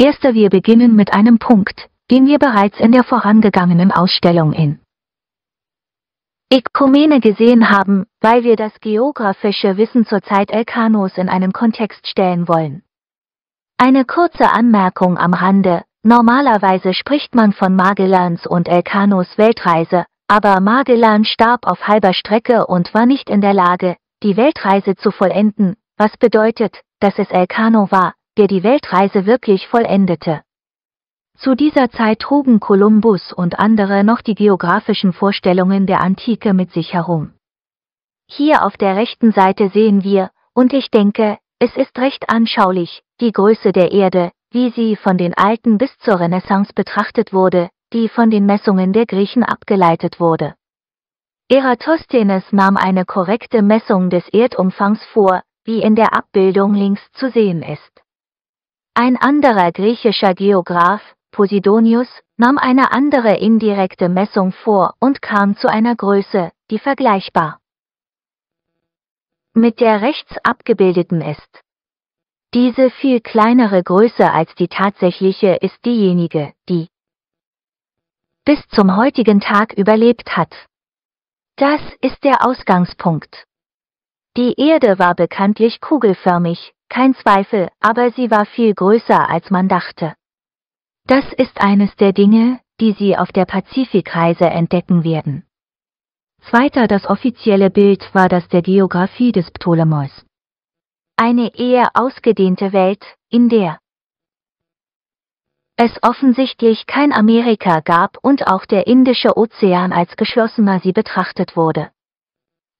Erster wir beginnen mit einem Punkt, den wir bereits in der vorangegangenen Ausstellung in Ökumene gesehen haben, weil wir das geografische Wissen zur Zeit Elkanos in einen Kontext stellen wollen. Eine kurze Anmerkung am Rande, normalerweise spricht man von Magellans und Elkanos Weltreise, aber Magellan starb auf halber Strecke und war nicht in der Lage, die Weltreise zu vollenden, was bedeutet, dass es Elcano war, der die Weltreise wirklich vollendete. Zu dieser Zeit trugen Kolumbus und andere noch die geografischen Vorstellungen der Antike mit sich herum. Hier auf der rechten Seite sehen wir, und ich denke, es ist recht anschaulich, die Größe der Erde, wie sie von den Alten bis zur Renaissance betrachtet wurde, die von den Messungen der Griechen abgeleitet wurde. Eratosthenes nahm eine korrekte Messung des Erdumfangs vor, wie in der Abbildung links zu sehen ist. Ein anderer griechischer Geograph, Posidonius, nahm eine andere indirekte Messung vor und kam zu einer Größe, die vergleichbar mit der rechts abgebildeten ist. Diese viel kleinere Größe als die tatsächliche ist diejenige, die bis zum heutigen Tag überlebt hat. Das ist der Ausgangspunkt. Die Erde war bekanntlich kugelförmig, kein Zweifel, aber sie war viel größer als man dachte. Das ist eines der Dinge, die Sie auf der Pazifikreise entdecken werden. Zweiter das offizielle Bild war das der Geographie des Ptolemäus. Eine eher ausgedehnte Welt, in der es offensichtlich kein Amerika gab und auch der Indische Ozean als geschlossener sie betrachtet wurde.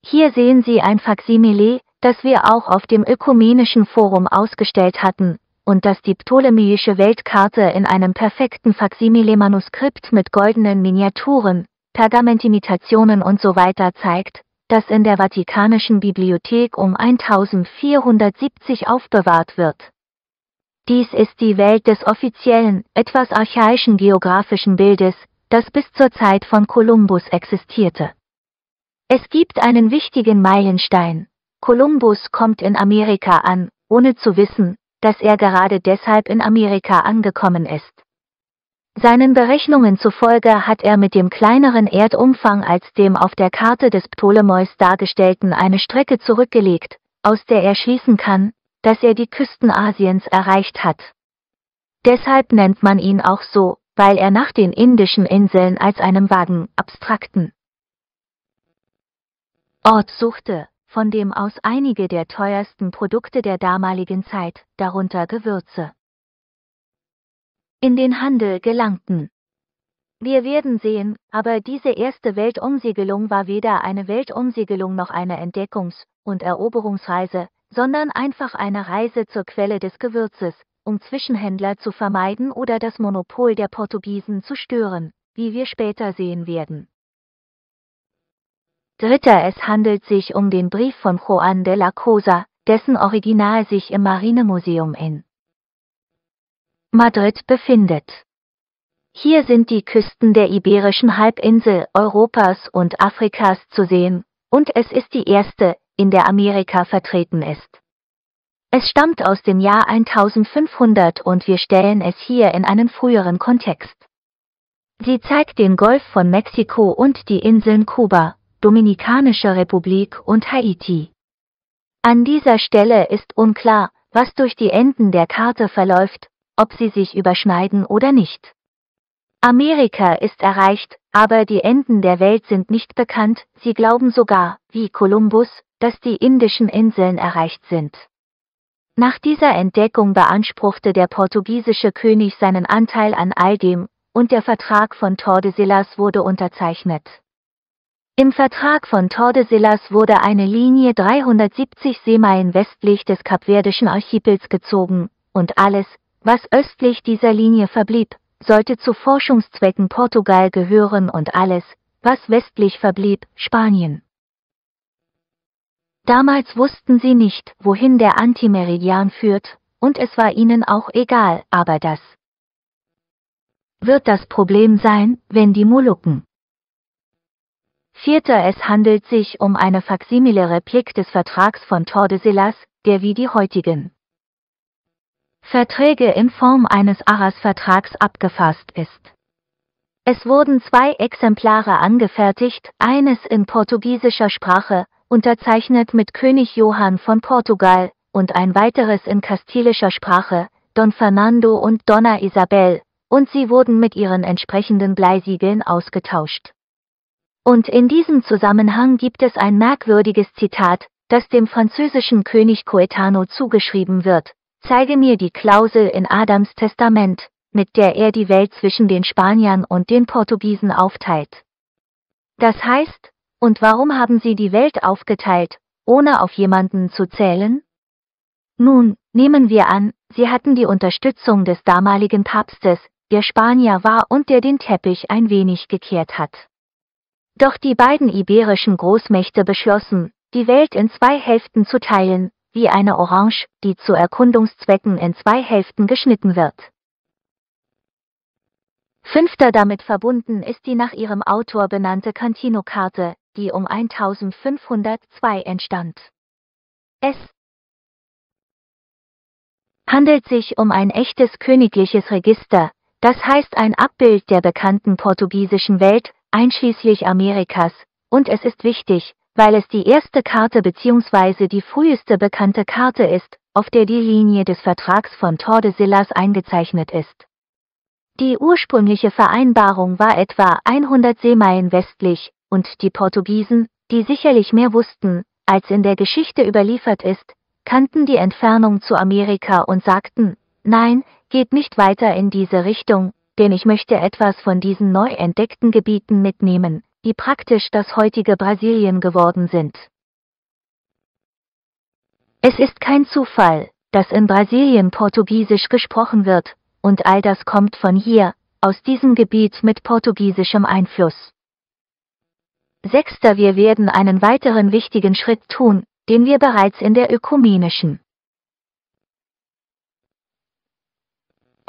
Hier sehen Sie ein Faksimile, das wir auch auf dem Ökumenischen Forum ausgestellt hatten, und das die ptolemäische Weltkarte in einem perfekten Faksimile-Manuskript mit goldenen Miniaturen, Pergamentimitationen und so weiter zeigt, das in der Vatikanischen Bibliothek um 1470 aufbewahrt wird. Dies ist die Welt des offiziellen, etwas archaischen geografischen Bildes, das bis zur Zeit von Kolumbus existierte. Es gibt einen wichtigen Meilenstein. Kolumbus kommt in Amerika an, ohne zu wissen, dass er gerade deshalb in Amerika angekommen ist. Seinen Berechnungen zufolge hat er mit dem kleineren Erdumfang als dem auf der Karte des Ptolemäus dargestellten eine Strecke zurückgelegt, aus der er schließen kann, dass er die Küsten Asiens erreicht hat. Deshalb nennt man ihn auch so, weil er nach den indischen Inseln als einem vagen, abstrakten Ort suchte, von dem aus einige der teuersten Produkte der damaligen Zeit, darunter Gewürze, in den Handel gelangten. Wir werden sehen, aber diese erste Weltumsegelung war weder eine Weltumsegelung noch eine Entdeckungs- und Eroberungsreise, sondern einfach eine Reise zur Quelle des Gewürzes, um Zwischenhändler zu vermeiden oder das Monopol der Portugiesen zu stören, wie wir später sehen werden. Dritter es handelt sich um den Brief von Juan de la Cosa, dessen Original sich im Marinemuseum in Madrid befindet. Hier sind die Küsten der iberischen Halbinsel, Europas und Afrikas zu sehen, und es ist die erste, in der Amerika vertreten ist. Es stammt aus dem Jahr 1500 und wir stellen es hier in einen früheren Kontext. Sie zeigt den Golf von Mexiko und die Inseln Kuba, Dominikanische Republik und Haiti. An dieser Stelle ist unklar, was durch die Enden der Karte verläuft, ob sie sich überschneiden oder nicht. Amerika ist erreicht, aber die Enden der Welt sind nicht bekannt, sie glauben sogar, wie Kolumbus, dass die indischen Inseln erreicht sind. Nach dieser Entdeckung beanspruchte der portugiesische König seinen Anteil an all dem, und der Vertrag von Tordesillas wurde unterzeichnet. Im Vertrag von Tordesillas wurde eine Linie 370 Seemeilen westlich des kapverdischen Archipels gezogen, und alles, was östlich dieser Linie verblieb, sollte zu Forschungszwecken Portugal gehören und alles, was westlich verblieb, Spanien. Damals wussten sie nicht, wohin der Antimeridian führt, und es war ihnen auch egal, aber das wird das Problem sein, wenn die Molukken. Vierter Es handelt sich um eine faksimile Replik des Vertrags von Tordesillas, der wie die heutigen Verträge in Form eines Arras-Vertrags abgefasst ist. Es wurden zwei Exemplare angefertigt, eines in portugiesischer Sprache, unterzeichnet mit König Johann von Portugal, und ein weiteres in kastilischer Sprache, Don Fernando und Donna Isabel, und sie wurden mit ihren entsprechenden Bleisiegeln ausgetauscht. Und in diesem Zusammenhang gibt es ein merkwürdiges Zitat, das dem französischen König Coetano zugeschrieben wird. Zeige mir die Klausel in Adams Testament, mit der er die Welt zwischen den Spaniern und den Portugiesen aufteilt. Das heißt, und warum haben sie die Welt aufgeteilt, ohne auf jemanden zu zählen? Nun, nehmen wir an, sie hatten die Unterstützung des damaligen Papstes, der Spanier war und der den Teppich ein wenig gekehrt hat. Doch die beiden iberischen Großmächte beschlossen, die Welt in zwei Hälften zu teilen, wie eine Orange, die zu Erkundungszwecken in zwei Hälften geschnitten wird. Fünfter damit verbunden ist die nach ihrem Autor benannte Cantino-Karte, die um 1502 entstand. Es handelt sich um ein echtes königliches Register, das heißt ein Abbild der bekannten portugiesischen Welt, einschließlich Amerikas, und es ist wichtig, weil es die erste Karte bzw. die früheste bekannte Karte ist, auf der die Linie des Vertrags von Tordesillas eingezeichnet ist. Die ursprüngliche Vereinbarung war etwa 100 Seemeilen westlich, und die Portugiesen, die sicherlich mehr wussten, als in der Geschichte überliefert ist, kannten die Entfernung zu Amerika und sagten, nein, geht nicht weiter in diese Richtung, denn ich möchte etwas von diesen neu entdeckten Gebieten mitnehmen, die praktisch das heutige Brasilien geworden sind. Es ist kein Zufall, dass in Brasilien Portugiesisch gesprochen wird, und all das kommt von hier, aus diesem Gebiet mit portugiesischem Einfluss. Sechster, wir werden einen weiteren wichtigen Schritt tun, den wir bereits in der ökumenischen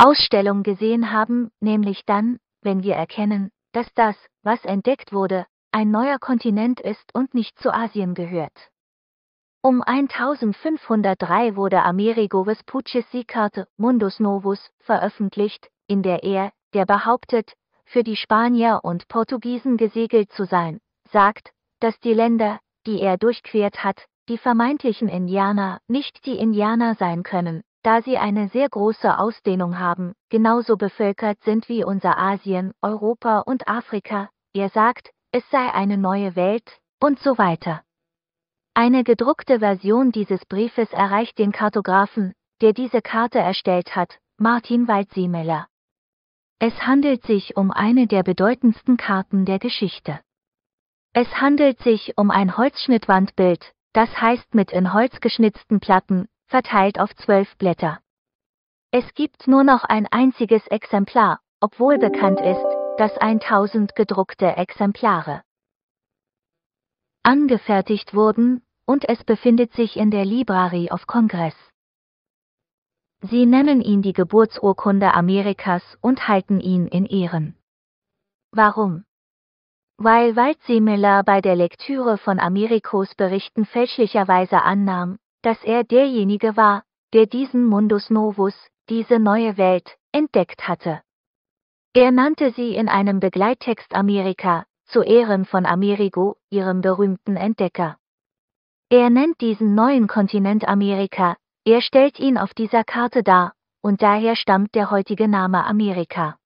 Ausstellung gesehen haben, nämlich dann, wenn wir erkennen, dass das, was entdeckt wurde, ein neuer Kontinent ist und nicht zu Asien gehört. Um 1503 wurde Amerigo Vespucci's Karte Mundus Novus veröffentlicht, in der er, der behauptet, für die Spanier und Portugiesen gesegelt zu sein, sagt, dass die Länder, die er durchquert hat, die vermeintlichen Indianer nicht die Indianer sein können, da sie eine sehr große Ausdehnung haben, genauso bevölkert sind wie unser Asien, Europa und Afrika. Er sagt, es sei eine neue Welt, und so weiter. Eine gedruckte Version dieses Briefes erreicht den Kartografen, der diese Karte erstellt hat, Martin Waldseemüller. Es handelt sich um eine der bedeutendsten Karten der Geschichte. Es handelt sich um ein Holzschnittwandbild, das heißt mit in Holz geschnitzten Platten, verteilt auf zwölf Blätter. Es gibt nur noch ein einziges Exemplar, obwohl bekannt ist, dass 1000 gedruckte Exemplare angefertigt wurden, und es befindet sich in der Library of Congress. Sie nennen ihn die Geburtsurkunde Amerikas und halten ihn in Ehren. Warum? Weil Waldseemüller bei der Lektüre von Amerikos Berichten fälschlicherweise annahm, dass er derjenige war, der diesen Mundus Novus, diese neue Welt, entdeckt hatte. Er nannte sie in einem Begleittext Amerika, zu Ehren von Amerigo, ihrem berühmten Entdecker. Er nennt diesen neuen Kontinent Amerika, er stellt ihn auf dieser Karte dar, und daher stammt der heutige Name Amerika.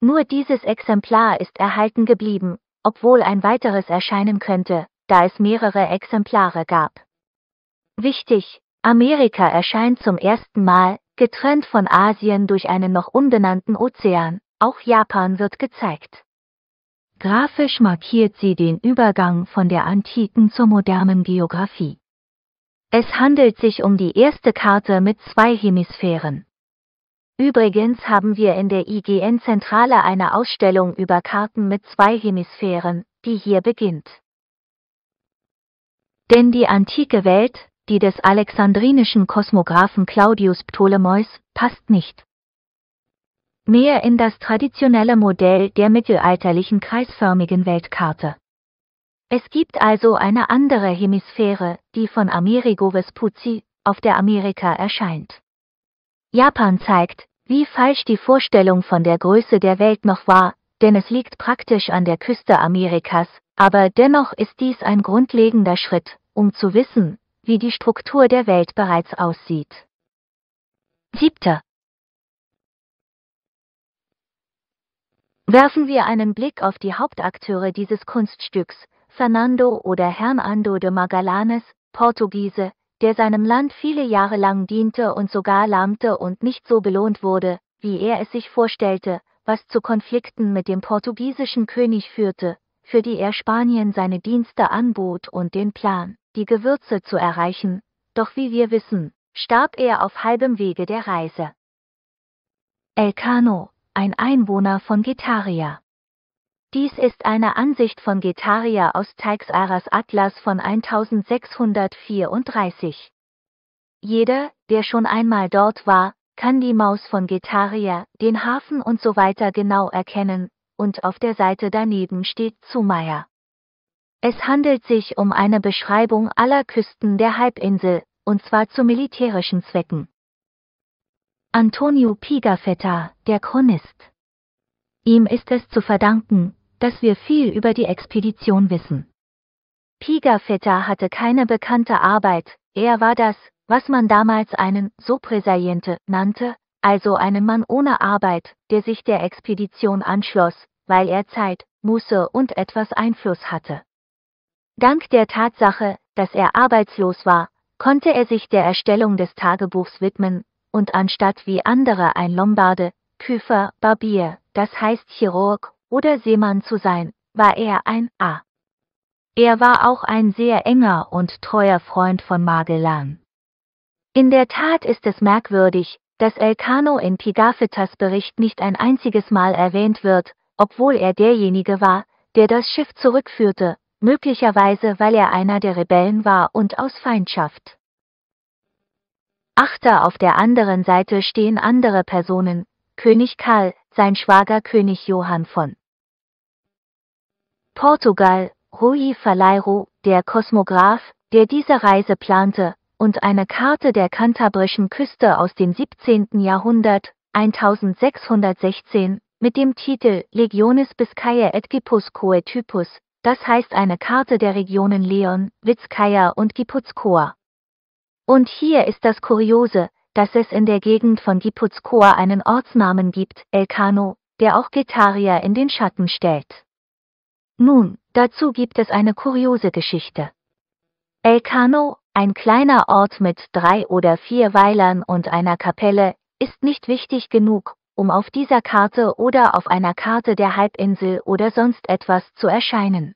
Nur dieses Exemplar ist erhalten geblieben, obwohl ein weiteres erscheinen könnte, da es mehrere Exemplare gab. Wichtig, Amerika erscheint zum ersten Mal, getrennt von Asien durch einen noch unbenannten Ozean, auch Japan wird gezeigt. Grafisch markiert sie den Übergang von der antiken zur modernen Geographie. Es handelt sich um die erste Karte mit zwei Hemisphären. Übrigens haben wir in der IGN-Zentrale eine Ausstellung über Karten mit zwei Hemisphären, die hier beginnt. Denn die antike Welt, die des alexandrinischen Kosmographen Claudius Ptolemäus, passt nicht mehr in das traditionelle Modell der mittelalterlichen kreisförmigen Weltkarte. Es gibt also eine andere Hemisphäre, die von Amerigo Vespucci auf der Amerika erscheint. Japan zeigt, wie falsch die Vorstellung von der Größe der Welt noch war, denn es liegt praktisch an der Küste Amerikas, aber dennoch ist dies ein grundlegender Schritt, um zu wissen, wie die Struktur der Welt bereits aussieht. Siebter. Werfen wir einen Blick auf die Hauptakteure dieses Kunststücks, Fernando oder Hernando de Magallanes, Portugiese, der seinem Land viele Jahre lang diente und sogar lahmte und nicht so belohnt wurde, wie er es sich vorstellte, was zu Konflikten mit dem portugiesischen König führte, für die er Spanien seine Dienste anbot und den Plan, die Gewürze zu erreichen, doch wie wir wissen, starb er auf halbem Wege der Reise. Elcano, ein Einwohner von Getaria. Dies ist eine Ansicht von Getaria aus Teixeiras Atlas von 1634. Jeder, der schon einmal dort war, kann die Maus von Getaria, den Hafen und so weiter genau erkennen, und auf der Seite daneben steht Zumaya. Es handelt sich um eine Beschreibung aller Küsten der Halbinsel, und zwar zu militärischen Zwecken. Antonio Pigafetta, der Chronist. Ihm ist es zu verdanken, dass wir viel über die Expedition wissen. Pigafetta hatte keine bekannte Arbeit, er war das, was man damals einen Sopresaliente nannte, also einen Mann ohne Arbeit, der sich der Expedition anschloss, weil er Zeit, Muße und etwas Einfluss hatte. Dank der Tatsache, dass er arbeitslos war, konnte er sich der Erstellung des Tagebuchs widmen, und anstatt wie andere ein Lombarde, Küfer, Barbier, das heißt Chirurg oder Seemann zu sein, war er ein A. Er war auch ein sehr enger und treuer Freund von Magellan. In der Tat ist es merkwürdig, dass Elcano in Pigafettas Bericht nicht ein einziges Mal erwähnt wird, obwohl er derjenige war, der das Schiff zurückführte, möglicherweise weil er einer der Rebellen war und aus Feindschaft. Achter auf der anderen Seite stehen andere Personen, König Karl, sein Schwager König Johann von Portugal, Rui Faleiro, der Kosmograph, der diese Reise plante, und eine Karte der kantabrischen Küste aus dem 17. Jahrhundert, 1616, mit dem Titel Legionis Biscaya et Gipuzkoe Typus, das heißt eine Karte der Regionen Leon, Vizcaya und Gipuzkoa. Und hier ist das Kuriose, dass es in der Gegend von Gipuzkoa einen Ortsnamen gibt, Elcano, der auch Getaria in den Schatten stellt. Nun, dazu gibt es eine kuriose Geschichte. Elcano, ein kleiner Ort mit drei oder vier Weilern und einer Kapelle, ist nicht wichtig genug, um auf dieser Karte oder auf einer Karte der Halbinsel oder sonst etwas zu erscheinen.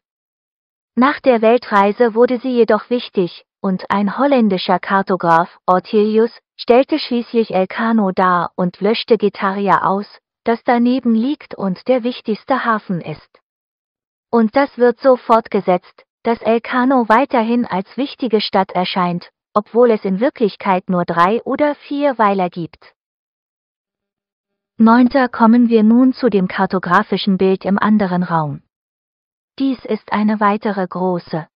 Nach der Weltreise wurde sie jedoch wichtig, und ein holländischer Kartograf, Ortelius, stellte schließlich Elcano dar und löschte Getaria aus, das daneben liegt und der wichtigste Hafen ist. Und das wird so fortgesetzt, dass Elcano weiterhin als wichtige Stadt erscheint, obwohl es in Wirklichkeit nur drei oder vier Weiler gibt. Neunter kommen wir nun zu dem kartografischen Bild im anderen Raum. Dies ist eine weitere große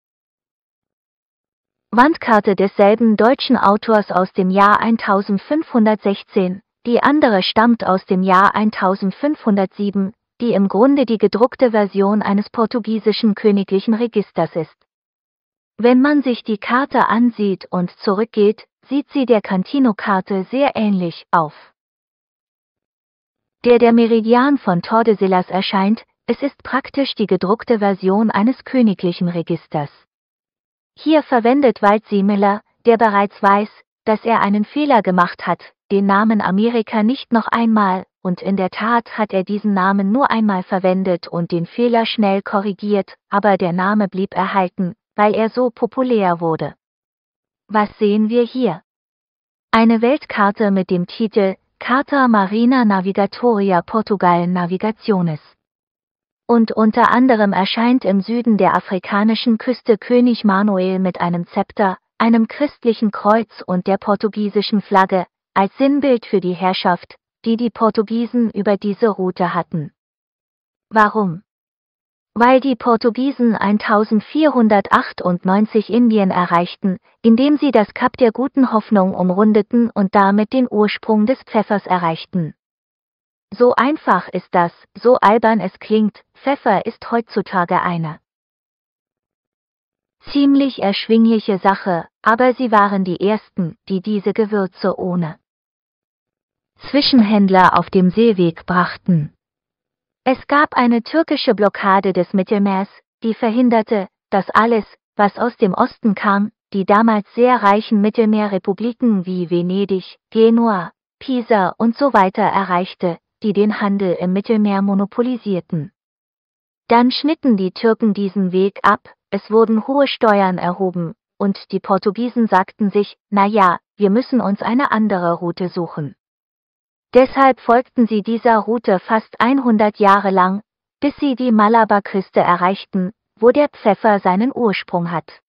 Wandkarte desselben deutschen Autors aus dem Jahr 1516, die andere stammt aus dem Jahr 1507, die im Grunde die gedruckte Version eines portugiesischen königlichen Registers ist. Wenn man sich die Karte ansieht und zurückgeht, sieht sie der Cantino-Karte sehr ähnlich auf. Der der Meridian von Tordesillas erscheint, es ist praktisch die gedruckte Version eines königlichen Registers. Hier verwendet Waldseemiller, der bereits weiß, dass er einen Fehler gemacht hat, den Namen Amerika nicht noch einmal, und in der Tat hat er diesen Namen nur einmal verwendet und den Fehler schnell korrigiert, aber der Name blieb erhalten, weil er so populär wurde. Was sehen wir hier? Eine Weltkarte mit dem Titel Carta Marina Navigatoria Portugal Navigationes. Und unter anderem erscheint im Süden der afrikanischen Küste König Manuel mit einem Zepter, einem christlichen Kreuz und der portugiesischen Flagge, als Sinnbild für die Herrschaft, die die Portugiesen über diese Route hatten. Warum? Weil die Portugiesen 1498 Indien erreichten, indem sie das Kap der guten Hoffnung umrundeten und damit den Ursprung des Pfeffers erreichten. So einfach ist das, so albern es klingt, Pfeffer ist heutzutage eine ziemlich erschwingliche Sache, aber sie waren die ersten, die diese Gewürze ohne Zwischenhändler auf dem Seeweg brachten. Es gab eine türkische Blockade des Mittelmeers, die verhinderte, dass alles, was aus dem Osten kam, die damals sehr reichen Mittelmeerrepubliken wie Venedig, Genua, Pisa und so weiter erreichte, die den Handel im Mittelmeer monopolisierten. Dann schnitten die Türken diesen Weg ab, es wurden hohe Steuern erhoben, und die Portugiesen sagten sich, na ja, wir müssen uns eine andere Route suchen. Deshalb folgten sie dieser Route fast 100 Jahre lang, bis sie die Malabarküste erreichten, wo der Pfeffer seinen Ursprung hat.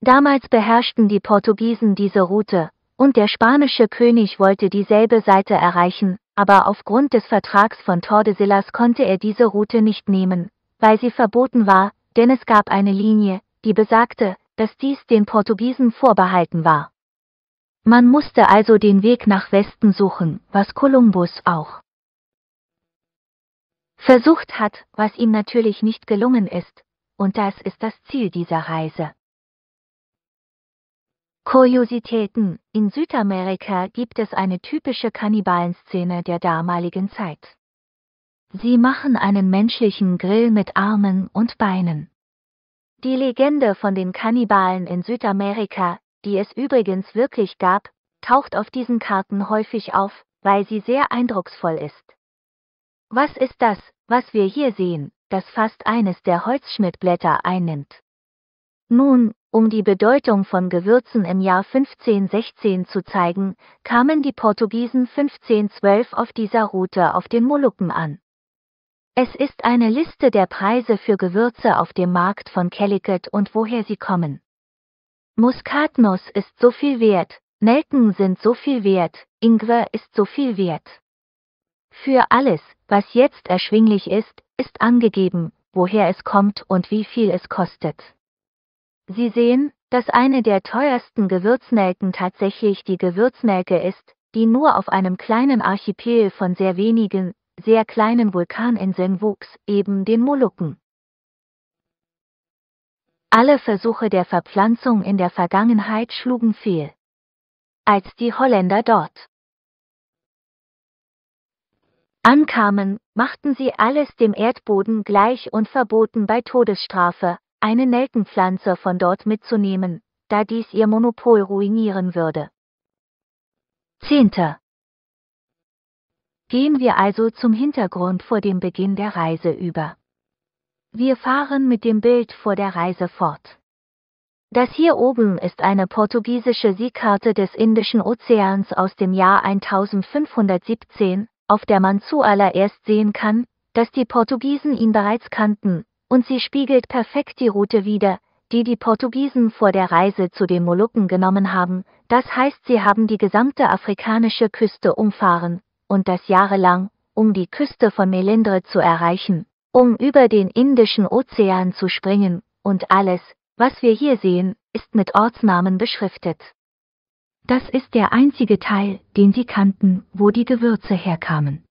Damals beherrschten die Portugiesen diese Route, und der spanische König wollte dieselbe Seite erreichen, aber aufgrund des Vertrags von Tordesillas konnte er diese Route nicht nehmen, weil sie verboten war, denn es gab eine Linie, die besagte, dass dies den Portugiesen vorbehalten war. Man musste also den Weg nach Westen suchen, was Kolumbus auch versucht hat, was ihm natürlich nicht gelungen ist, und das ist das Ziel dieser Reise. Kuriositäten In Südamerika gibt es eine typische Kannibalenszene der damaligen Zeit. Sie machen einen menschlichen Grill mit Armen und Beinen. Die Legende von den Kannibalen in Südamerika die es übrigens wirklich gab, taucht auf diesen Karten häufig auf, weil sie sehr eindrucksvoll ist. Was ist das, was wir hier sehen, das fast eines der Holzschnittblätter einnimmt? Nun, um die Bedeutung von Gewürzen im Jahr 1516 zu zeigen, kamen die Portugiesen 1512 auf dieser Route auf den Molukken an. Es ist eine Liste der Preise für Gewürze auf dem Markt von Calicut und woher sie kommen. Muskatnuss ist so viel wert, Nelken sind so viel wert, Ingwer ist so viel wert. Für alles, was jetzt erschwinglich ist, ist angegeben, woher es kommt und wie viel es kostet. Sie sehen, dass eine der teuersten Gewürznelken tatsächlich die Gewürznelke ist, die nur auf einem kleinen Archipel von sehr wenigen, sehr kleinen Vulkaninseln wuchs, eben den Molukken. Alle Versuche der Verpflanzung in der Vergangenheit schlugen fehl. Als die Holländer dort ankamen, machten sie alles dem Erdboden gleich und verboten bei Todesstrafe, eine Nelkenpflanze von dort mitzunehmen, da dies ihr Monopol ruinieren würde. Zehnter. Gehen wir also zum Hintergrund vor dem Beginn der Reise über. Wir fahren mit dem Bild vor der Reise fort. Das hier oben ist eine portugiesische Seekarte des Indischen Ozeans aus dem Jahr 1517, auf der man zuallererst sehen kann, dass die Portugiesen ihn bereits kannten, und sie spiegelt perfekt die Route wider, die die Portugiesen vor der Reise zu den Molukken genommen haben, das heißt sie haben die gesamte afrikanische Küste umfahren, und das jahrelang, um die Küste von Melindre zu erreichen, um über den Indischen Ozean zu springen, und alles, was wir hier sehen, ist mit Ortsnamen beschriftet. Das ist der einzige Teil, den sie kannten, wo die Gewürze herkamen.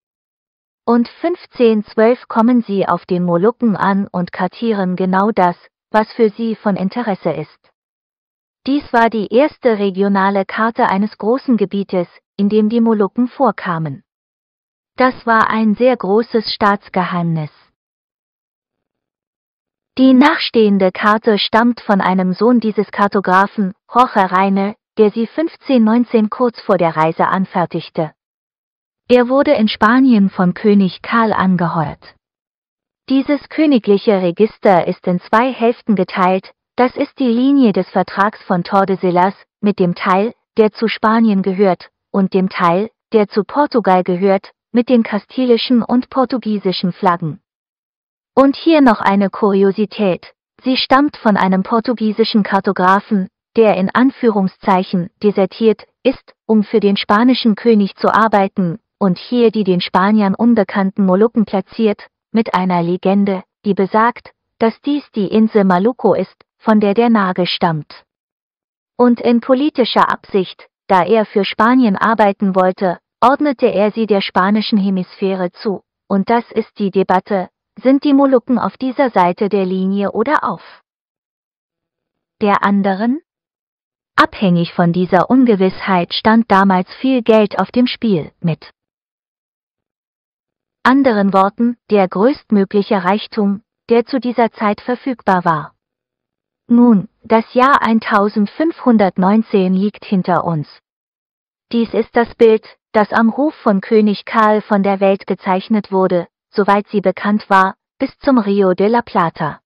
Und 1512 kommen sie auf den Molukken an und kartieren genau das, was für sie von Interesse ist. Dies war die erste regionale Karte eines großen Gebietes, in dem die Molukken vorkamen. Das war ein sehr großes Staatsgeheimnis. Die nachstehende Karte stammt von einem Sohn dieses Kartografen, Jorge Reine, der sie 1519 kurz vor der Reise anfertigte. Er wurde in Spanien von König Karl angeheuert. Dieses königliche Register ist in zwei Hälften geteilt, das ist die Linie des Vertrags von Tordesillas, mit dem Teil, der zu Spanien gehört, und dem Teil, der zu Portugal gehört, mit den kastilischen und portugiesischen Flaggen. Und hier noch eine Kuriosität. Sie stammt von einem portugiesischen Kartografen, der in Anführungszeichen desertiert ist, um für den spanischen König zu arbeiten, und hier die den Spaniern unbekannten Molukken platziert, mit einer Legende, die besagt, dass dies die Insel Maluko ist, von der der Nagel stammt. Und in politischer Absicht, da er für Spanien arbeiten wollte, ordnete er sie der spanischen Hemisphäre zu, und das ist die Debatte, sind die Molukken auf dieser Seite der Linie oder auf der anderen? Abhängig von dieser Ungewissheit stand damals viel Geld auf dem Spiel mit. Anderen Worten, der größtmögliche Reichtum, der zu dieser Zeit verfügbar war. Nun, das Jahr 1519 liegt hinter uns. Dies ist das Bild, das am Hof von König Karl von der Welt gezeichnet wurde, soweit sie bekannt war, bis zum Rio de la Plata.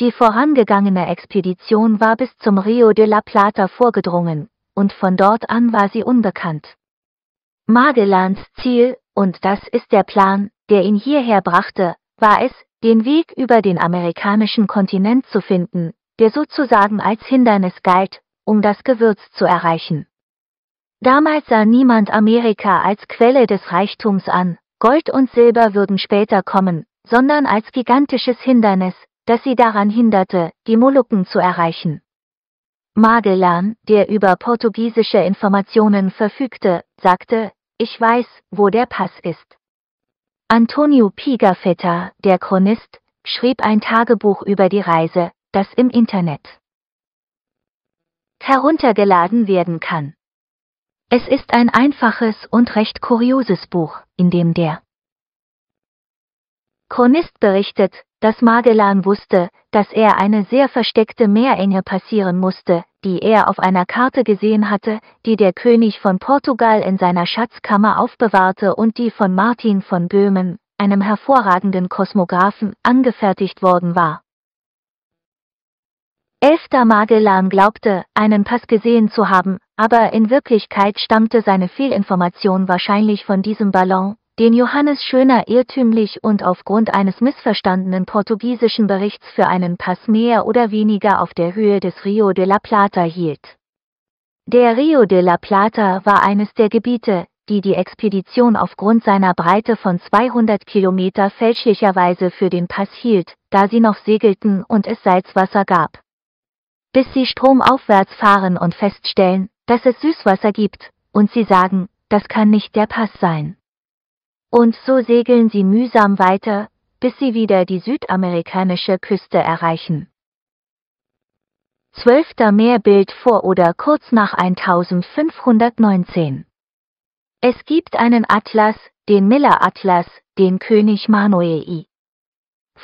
Die vorangegangene Expedition war bis zum Rio de la Plata vorgedrungen, und von dort an war sie unbekannt. Magellans Ziel, und das ist der Plan, der ihn hierher brachte, war es, den Weg über den amerikanischen Kontinent zu finden, der sozusagen als Hindernis galt, um das Gewürz zu erreichen. Damals sah niemand Amerika als Quelle des Reichtums an, Gold und Silber würden später kommen, sondern als gigantisches Hindernis, das sie daran hinderte, die Molukken zu erreichen. Magellan, der über portugiesische Informationen verfügte, sagte, ich weiß, wo der Pass ist. Antonio Pigafetta, der Chronist, schrieb ein Tagebuch über die Reise, das im Internet heruntergeladen werden kann. Es ist ein einfaches und recht kurioses Buch, in dem der Chronist berichtet, dass Magellan wusste, dass er eine sehr versteckte Meerenge passieren musste, die er auf einer Karte gesehen hatte, die der König von Portugal in seiner Schatzkammer aufbewahrte und die von Martin von Böhmen, einem hervorragenden Kosmographen, angefertigt worden war. Elfter Magellan glaubte, einen Pass gesehen zu haben, aber in Wirklichkeit stammte seine Fehlinformation wahrscheinlich von diesem Ballon, den Johannes Schöner irrtümlich und aufgrund eines missverstandenen portugiesischen Berichts für einen Pass mehr oder weniger auf der Höhe des Rio de la Plata hielt. Der Rio de la Plata war eines der Gebiete, die die Expedition aufgrund seiner Breite von 200 Kilometer fälschlicherweise für den Pass hielt, da sie noch segelten und es Salzwasser gab. Bis sie stromaufwärts fahren und feststellen, dass es Süßwasser gibt, und sie sagen, das kann nicht der Pass sein. Und so segeln sie mühsam weiter, bis sie wieder die südamerikanische Küste erreichen. Zwölfter Meerbild vor oder kurz nach 1519. Es gibt einen Atlas, den Miller-Atlas, den König Manuel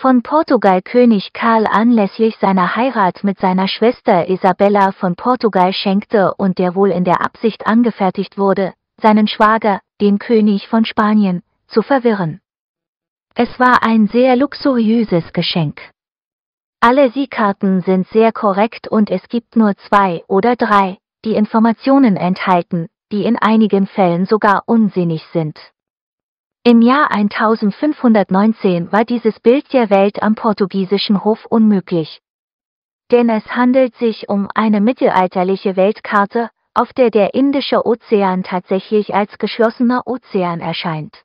von Portugal König Karl anlässlich seiner Heirat mit seiner Schwester Isabella von Portugal schenkte und der wohl in der Absicht angefertigt wurde, seinen Schwager, den König von Spanien, zu verwirren. Es war ein sehr luxuriöses Geschenk. Alle Siegkarten sind sehr korrekt und es gibt nur zwei oder drei, die Informationen enthalten, die in einigen Fällen sogar unsinnig sind. Im Jahr 1519 war dieses Bild der Welt am portugiesischen Hof unmöglich. Denn es handelt sich um eine mittelalterliche Weltkarte, auf der der Indische Ozean tatsächlich als geschlossener Ozean erscheint.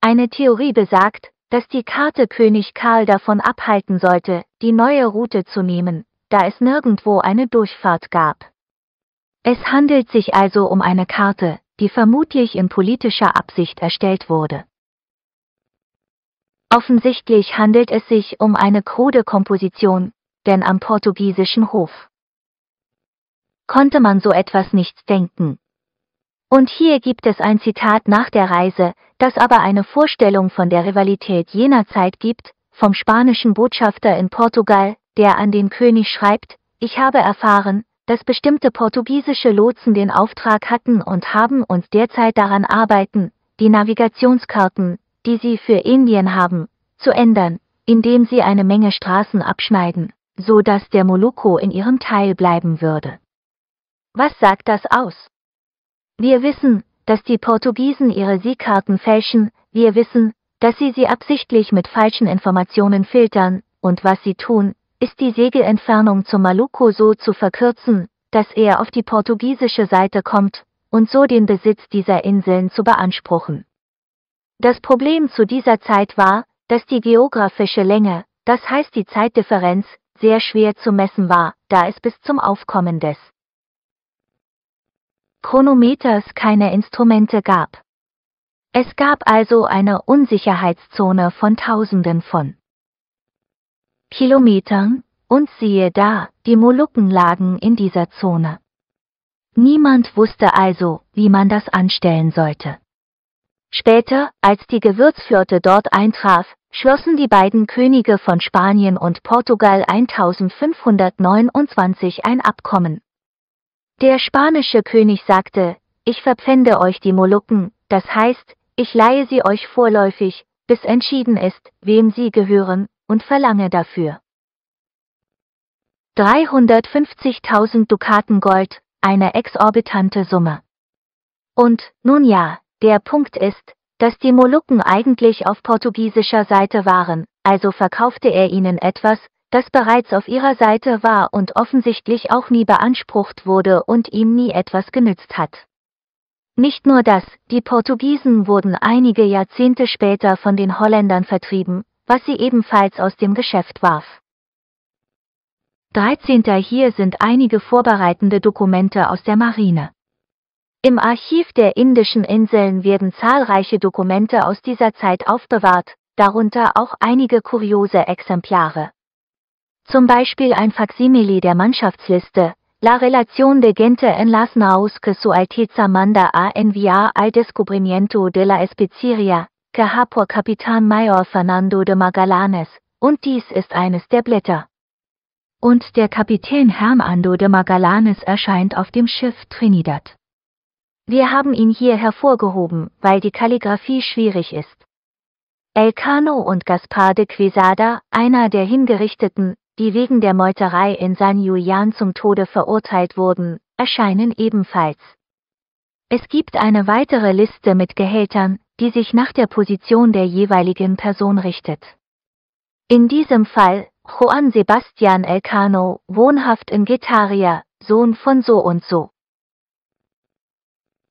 Eine Theorie besagt, dass die Karte König Karl davon abhalten sollte, die neue Route zu nehmen, da es nirgendwo eine Durchfahrt gab. Es handelt sich also um eine Karte, die vermutlich in politischer Absicht erstellt wurde. Offensichtlich handelt es sich um eine krude Komposition, denn am portugiesischen Hof konnte man so etwas nicht denken. Und hier gibt es ein Zitat nach der Reise, das aber eine Vorstellung von der Rivalität jener Zeit gibt, vom spanischen Botschafter in Portugal, der an den König schreibt, ich habe erfahren, dass bestimmte portugiesische Lotsen den Auftrag hatten und haben und derzeit daran arbeiten, die Navigationskarten, die sie für Indien haben, zu ändern, indem sie eine Menge Straßen abschneiden, so dass der Molucco in ihrem Teil bleiben würde. Was sagt das aus? Wir wissen, dass die Portugiesen ihre Siegkarten fälschen, wir wissen, dass sie sie absichtlich mit falschen Informationen filtern, und was sie tun, ist die Segelentfernung zum Maluku so zu verkürzen, dass er auf die portugiesische Seite kommt, und so den Besitz dieser Inseln zu beanspruchen. Das Problem zu dieser Zeit war, dass die geografische Länge, das heißt die Zeitdifferenz, sehr schwer zu messen war, da es bis zum Aufkommen des Chronometers keine Instrumente gab. Es gab also eine Unsicherheitszone von Tausenden von Kilometern, und siehe da, die Molukken lagen in dieser Zone. Niemand wusste also, wie man das anstellen sollte. Später, als die Gewürzflotte dort eintraf, schlossen die beiden Könige von Spanien und Portugal 1529 ein Abkommen. Der spanische König sagte, ich verpfände euch die Molukken, das heißt, ich leihe sie euch vorläufig, bis entschieden ist, wem sie gehören, und verlange dafür 350.000 Dukaten Gold, eine exorbitante Summe. Und, nun ja, der Punkt ist, dass die Molukken eigentlich auf portugiesischer Seite waren, also verkaufte er ihnen etwas, das bereits auf ihrer Seite war und offensichtlich auch nie beansprucht wurde und ihm nie etwas genützt hat. Nicht nur das, die Portugiesen wurden einige Jahrzehnte später von den Holländern vertrieben, was sie ebenfalls aus dem Geschäft warf. 13. Hier sind einige vorbereitende Dokumente aus der Marine. Im Archiv der indischen Inseln werden zahlreiche Dokumente aus dieser Zeit aufbewahrt, darunter auch einige kuriose Exemplare. Zum Beispiel ein Faksimile der Mannschaftsliste, La relación de gente en las naus que su alteza manda a enviar al descubrimiento de la especeria, que por Capitán Mayor Fernando de Magallanes, und dies ist eines der Blätter. Und der Kapitän Hernando de Magallanes erscheint auf dem Schiff Trinidad. Wir haben ihn hier hervorgehoben, weil die Kalligraphie schwierig ist. Elcano und Gaspar de Quesada, einer der Hingerichteten, die wegen der Meuterei in San Julian zum Tode verurteilt wurden, erscheinen ebenfalls. Es gibt eine weitere Liste mit Gehältern, die sich nach der Position der jeweiligen Person richtet. In diesem Fall Juan Sebastian Elcano, wohnhaft in Getaria, Sohn von so und so.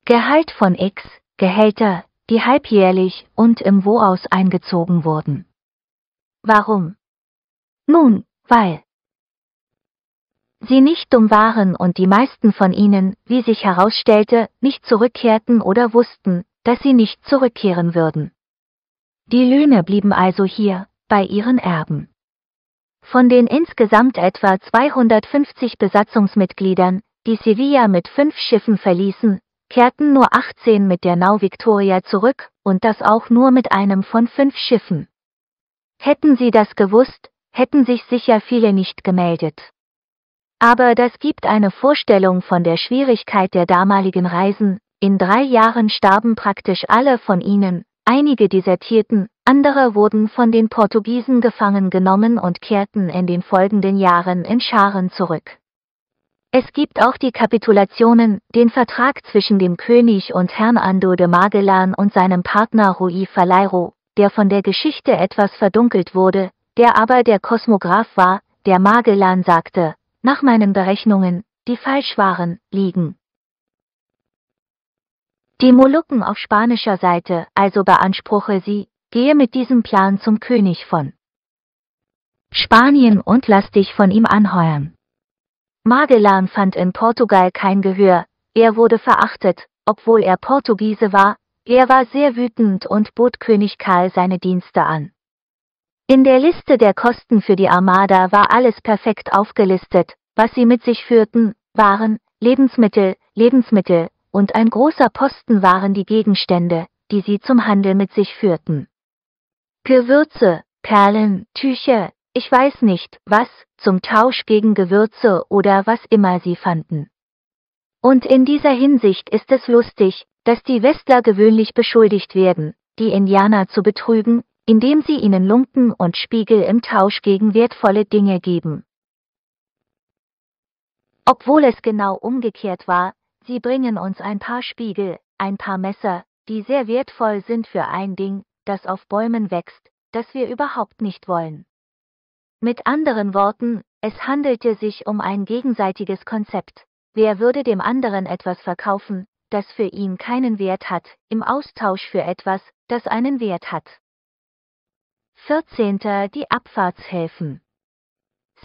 Gehalt von X, Gehälter, die halbjährlich und im Voraus eingezogen wurden. Warum? Nun, weil sie nicht dumm waren und die meisten von ihnen, wie sich herausstellte, nicht zurückkehrten oder wussten, dass sie nicht zurückkehren würden. Die Löhne blieben also hier, bei ihren Erben. Von den insgesamt etwa 250 Besatzungsmitgliedern, die Sevilla mit fünf Schiffen verließen, kehrten nur 18 mit der Nau Victoria zurück, und das auch nur mit einem von fünf Schiffen. Hätten sie das gewusst, hätten sich sicher viele nicht gemeldet. Aber das gibt eine Vorstellung von der Schwierigkeit der damaligen Reisen, in drei Jahren starben praktisch alle von ihnen, einige desertierten, andere wurden von den Portugiesen gefangen genommen und kehrten in den folgenden Jahren in Scharen zurück. Es gibt auch die Kapitulationen, den Vertrag zwischen dem König und Hernando de Magellan und seinem Partner Rui Faleiro, der von der Geschichte etwas verdunkelt wurde, der aber der Kosmograph war, der Magellan sagte, nach meinen Berechnungen, die falsch waren, liegen. Die Molukken auf spanischer Seite, also beanspruche sie, gehe mit diesem Plan zum König von Spanien und lass dich von ihm anheuern. Magellan fand in Portugal kein Gehör, er wurde verachtet, obwohl er Portugiese war, er war sehr wütend und bot König Karl seine Dienste an. In der Liste der Kosten für die Armada war alles perfekt aufgelistet, was sie mit sich führten, Waren, Lebensmittel, Lebensmittel, und ein großer Posten waren die Gegenstände, die sie zum Handel mit sich führten. Gewürze, Perlen, Tücher, ich weiß nicht, was, zum Tausch gegen Gewürze oder was immer sie fanden. Und in dieser Hinsicht ist es lustig, dass die Westler gewöhnlich beschuldigt werden, die Indianer zu betrügen, indem sie ihnen Lumpen und Spiegel im Tausch gegen wertvolle Dinge geben. Obwohl es genau umgekehrt war, sie bringen uns ein paar Spiegel, ein paar Messer, die sehr wertvoll sind für ein Ding, das auf Bäumen wächst, das wir überhaupt nicht wollen. Mit anderen Worten, es handelte sich um ein gegenseitiges Konzept. Wer würde dem anderen etwas verkaufen, das für ihn keinen Wert hat, im Austausch für etwas, das einen Wert hat? 14. Die Abfahrtshäfen.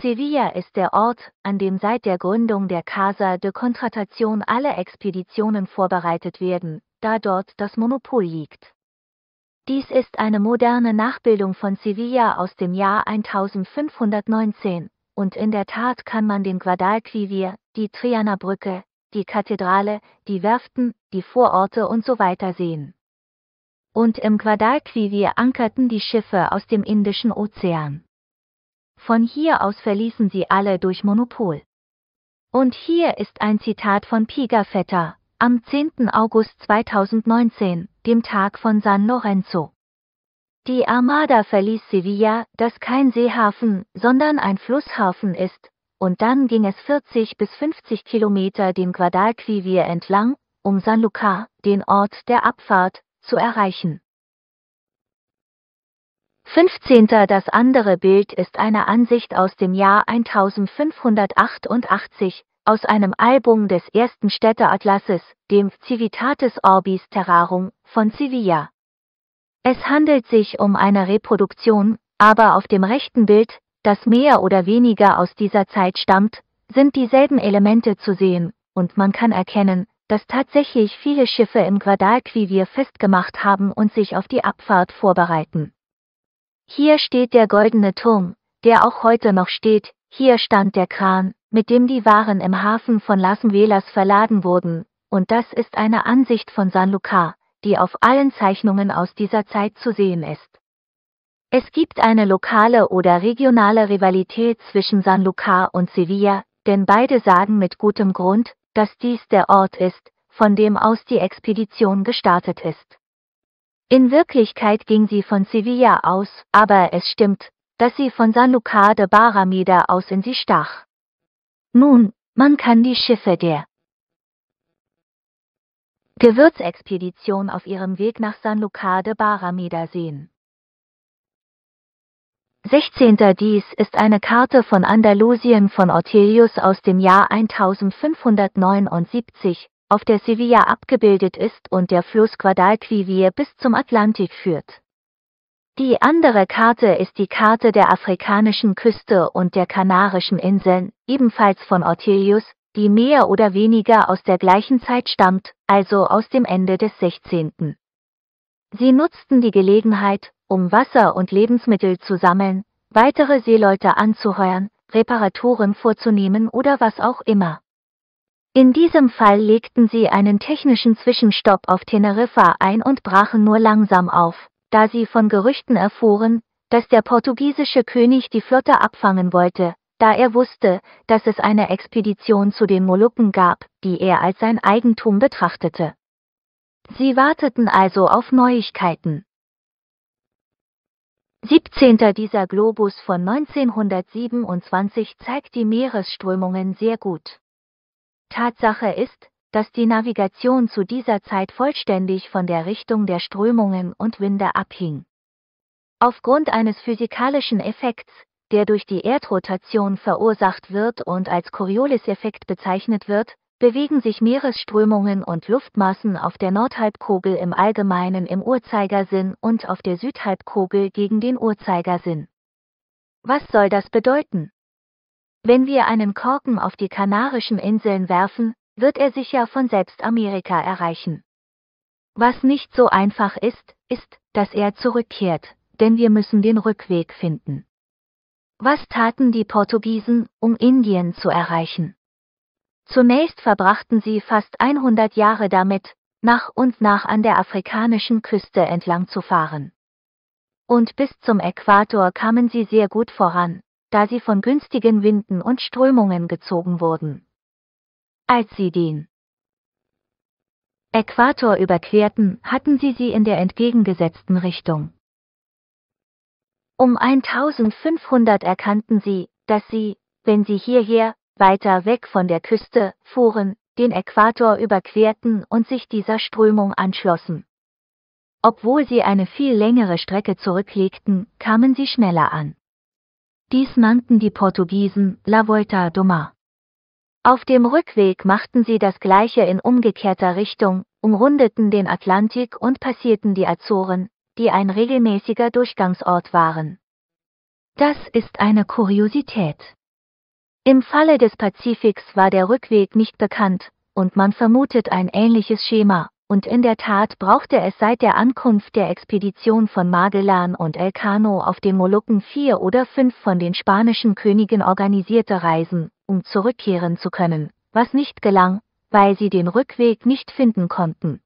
Sevilla ist der Ort, an dem seit der Gründung der Casa de Contratación alle Expeditionen vorbereitet werden, da dort das Monopol liegt. Dies ist eine moderne Nachbildung von Sevilla aus dem Jahr 1519, und in der Tat kann man den Guadalquivir, die Triana-Brücke, die Kathedrale, die Werften, die Vororte und so weiter sehen. Und im Guadalquivir ankerten die Schiffe aus dem Indischen Ozean. Von hier aus verließen sie alle durch Monopol. Und hier ist ein Zitat von Pigafetta, am 10. August 2019, dem Tag von San Lorenzo. Die Armada verließ Sevilla, das kein Seehafen, sondern ein Flusshafen ist, und dann ging es 40 bis 50 Kilometer den Guadalquivir entlang, um San Lucar, den Ort der Abfahrt, zu erreichen. 15. Das andere Bild ist eine Ansicht aus dem Jahr 1588 aus einem Album des ersten Städteatlasses, dem Civitatis Orbis Terrarum von Sevilla. Es handelt sich um eine Reproduktion, aber auf dem rechten Bild, das mehr oder weniger aus dieser Zeit stammt, sind dieselben Elemente zu sehen, und man kann erkennen, dass tatsächlich viele Schiffe im Guadalquivir festgemacht haben und sich auf die Abfahrt vorbereiten. Hier steht der goldene Turm, der auch heute noch steht, hier stand der Kran, mit dem die Waren im Hafen von Las Velas verladen wurden, und das ist eine Ansicht von San Lucar, die auf allen Zeichnungen aus dieser Zeit zu sehen ist. Es gibt eine lokale oder regionale Rivalität zwischen San Lucar und Sevilla, denn beide sagen mit gutem Grund, dass dies der Ort ist, von dem aus die Expedition gestartet ist. In Wirklichkeit ging sie von Sevilla aus, aber es stimmt, dass sie von San Lucar de Barrameda aus in sie stach. Nun, man kann die Schiffe der Gewürzexpedition auf ihrem Weg nach San Lucar de Barrameda sehen. 16. Dies ist eine Karte von Andalusien von Ortelius aus dem Jahr 1579, auf der Sevilla abgebildet ist und der Fluss Guadalquivir bis zum Atlantik führt. Die andere Karte ist die Karte der afrikanischen Küste und der Kanarischen Inseln, ebenfalls von Ortelius, die mehr oder weniger aus der gleichen Zeit stammt, also aus dem Ende des 16. Sie nutzten die Gelegenheit, um Wasser und Lebensmittel zu sammeln, weitere Seeleute anzuheuern, Reparaturen vorzunehmen oder was auch immer. In diesem Fall legten sie einen technischen Zwischenstopp auf Teneriffa ein und brachen nur langsam auf, da sie von Gerüchten erfuhren, dass der portugiesische König die Flotte abfangen wollte, da er wusste, dass es eine Expedition zu den Molukken gab, die er als sein Eigentum betrachtete. Sie warteten also auf Neuigkeiten. 17. Dieser Globus von 1927 zeigt die Meeresströmungen sehr gut. Tatsache ist, dass die Navigation zu dieser Zeit vollständig von der Richtung der Strömungen und Winde abhing. Aufgrund eines physikalischen Effekts, der durch die Erdrotation verursacht wird und als Coriolis-Effekt bezeichnet wird, bewegen sich Meeresströmungen und Luftmassen auf der Nordhalbkugel im Allgemeinen im Uhrzeigersinn und auf der Südhalbkugel gegen den Uhrzeigersinn. Was soll das bedeuten? Wenn wir einen Korken auf die Kanarischen Inseln werfen, wird er sicher von selbst Amerika erreichen. Was nicht so einfach ist, ist, dass er zurückkehrt, denn wir müssen den Rückweg finden. Was taten die Portugiesen, um Indien zu erreichen? Zunächst verbrachten sie fast 100 Jahre damit, nach und nach an der afrikanischen Küste entlang zu fahren. Und bis zum Äquator kamen sie sehr gut voran, da sie von günstigen Winden und Strömungen gezogen wurden. Als sie den Äquator überquerten, hatten sie sie in der entgegengesetzten Richtung. Um 1500 erkannten sie, dass sie, wenn sie hierher, weiter weg von der Küste, fuhren, den Äquator überquerten und sich dieser Strömung anschlossen. Obwohl sie eine viel längere Strecke zurücklegten, kamen sie schneller an. Dies nannten die Portugiesen La Volta do Mar. Auf dem Rückweg machten sie das gleiche in umgekehrter Richtung, umrundeten den Atlantik und passierten die Azoren, die ein regelmäßiger Durchgangsort waren. Das ist eine Kuriosität. Im Falle des Pazifiks war der Rückweg nicht bekannt, und man vermutet ein ähnliches Schema, und in der Tat brauchte es seit der Ankunft der Expedition von Magellan und Elcano auf den Molukken vier oder fünf von den spanischen Königen organisierte Reisen, um zurückkehren zu können, was nicht gelang, weil sie den Rückweg nicht finden konnten.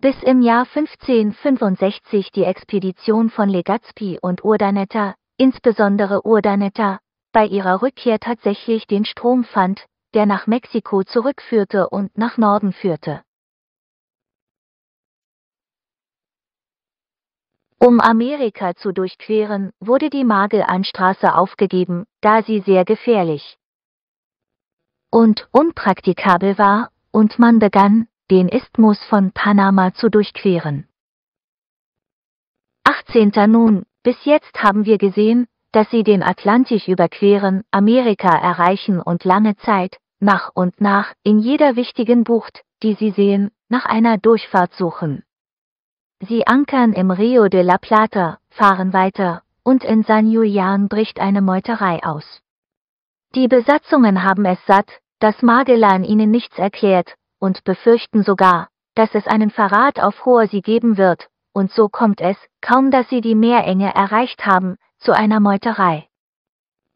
Bis im Jahr 1565 die Expedition von Legazpi und Urdaneta, insbesondere Urdaneta, bei ihrer Rückkehr tatsächlich den Strom fand, der nach Mexiko zurückführte und nach Norden führte. Um Amerika zu durchqueren, wurde die Magellanstraße aufgegeben, da sie sehr gefährlich und unpraktikabel war, und man begann, den Isthmus von Panama zu durchqueren. 18. Nun, bis jetzt haben wir gesehen, dass sie den Atlantik überqueren, Amerika erreichen und lange Zeit, nach und nach, in jeder wichtigen Bucht, die sie sehen, nach einer Durchfahrt suchen. Sie ankern im Rio de la Plata, fahren weiter, und in San Julian bricht eine Meuterei aus. Die Besatzungen haben es satt, dass Magellan ihnen nichts erklärt, und befürchten sogar, dass es einen Verrat auf hoher sie geben wird, und so kommt es, kaum dass sie die Meerenge erreicht haben, zu einer Meuterei.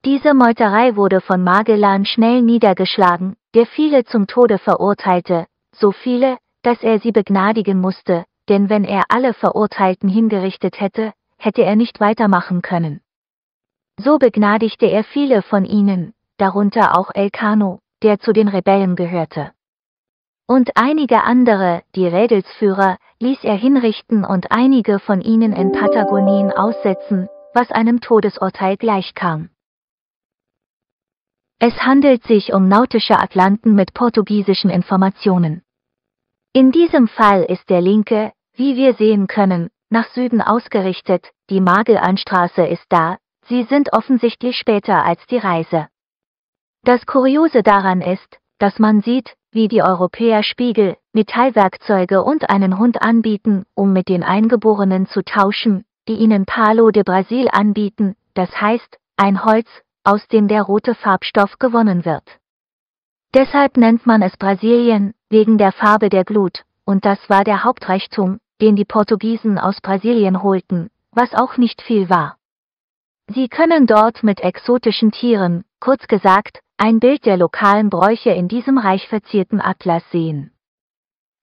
Diese Meuterei wurde von Magellan schnell niedergeschlagen, der viele zum Tode verurteilte, so viele, dass er sie begnadigen musste, denn wenn er alle Verurteilten hingerichtet hätte, hätte er nicht weitermachen können. So begnadigte er viele von ihnen, darunter auch Elcano, der zu den Rebellen gehörte. Und einige andere, die Rädelsführer, ließ er hinrichten und einige von ihnen in Patagonien aussetzen, was einem Todesurteil gleichkam. Es handelt sich um nautische Atlanten mit portugiesischen Informationen. In diesem Fall ist der linke, wie wir sehen können, nach Süden ausgerichtet, die Magellanstraße ist da, sie sind offensichtlich später als die Reise. Das Kuriose daran ist, dass man sieht, wie die Europäer Spiegel, Metallwerkzeuge und einen Hund anbieten, um mit den Eingeborenen zu tauschen, die ihnen Palo de Brasil anbieten, das heißt, ein Holz, aus dem der rote Farbstoff gewonnen wird. Deshalb nennt man es Brasilien, wegen der Farbe der Glut, und das war der Hauptreichtum, den die Portugiesen aus Brasilien holten, was auch nicht viel war. Sie können dort mit exotischen Tieren, kurz gesagt, ein Bild der lokalen Bräuche in diesem reich verzierten Atlas sehen.